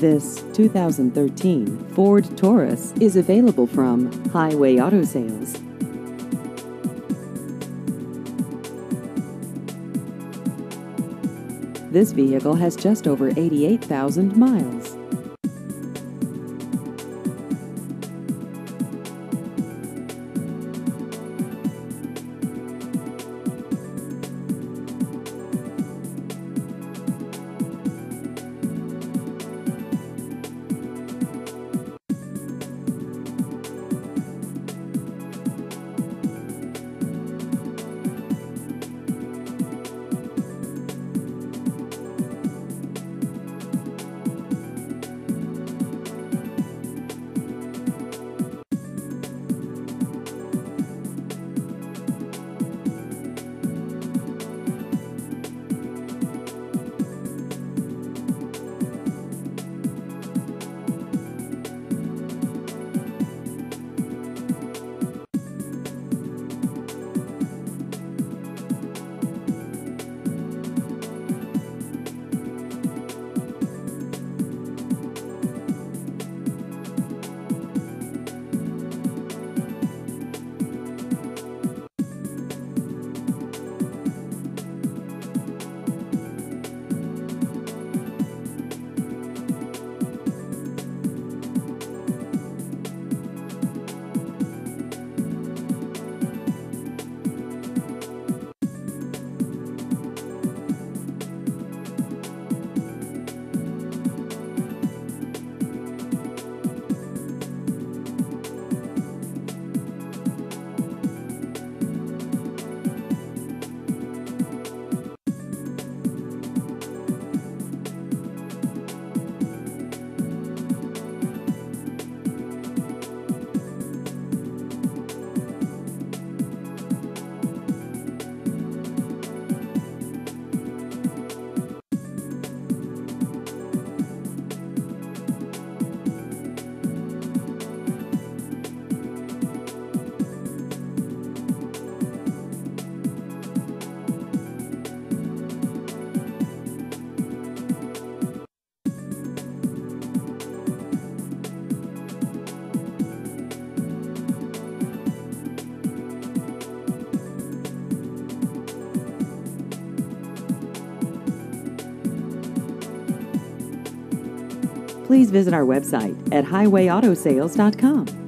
This 2013 Ford Taurus is available from Hi-Way Auto Sales. This vehicle has just over 88,000 miles. Please visit our website at hiwayautosales.com.